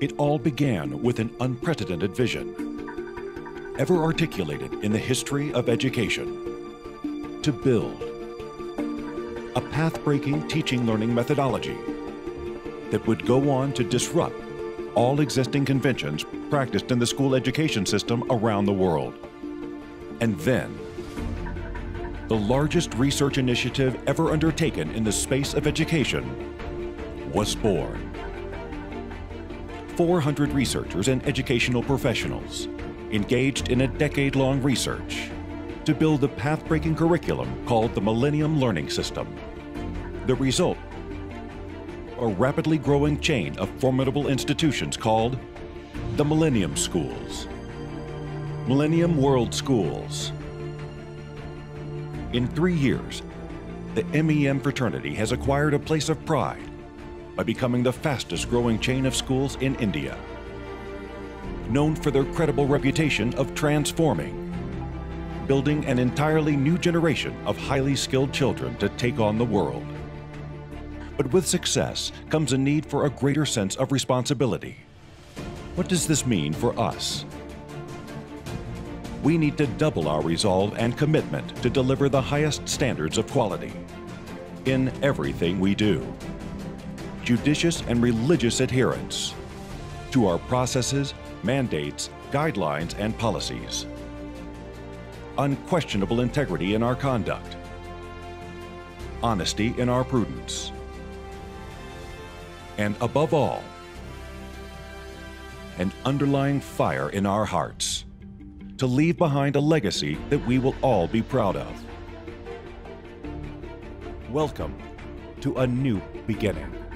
It all began with an unprecedented vision, ever articulated in the history of education, to build a path-breaking teaching learning methodology that would go on to disrupt all existing conventions practiced in the school education system around the world. And then, the largest research initiative ever undertaken in the space of education was born. 400 researchers and educational professionals engaged in a decade-long research to build a path-breaking curriculum called the Millennium Learning System. The result, a rapidly growing chain of formidable institutions called the Millennium Schools. Millennium World Schools. In three years, the MEM fraternity has acquired a place of pride by becoming the fastest growing chain of schools in India. Known for their credible reputation of transforming, building an entirely new generation of highly skilled children to take on the world. But with success comes a need for a greater sense of responsibility. What does this mean for us? We need to double our resolve and commitment to deliver the highest standards of quality in everything we do judicious and religious adherence to our processes, mandates, guidelines, and policies. Unquestionable integrity in our conduct. Honesty in our prudence. And above all, an underlying fire in our hearts to leave behind a legacy that we will all be proud of. Welcome to a new beginning.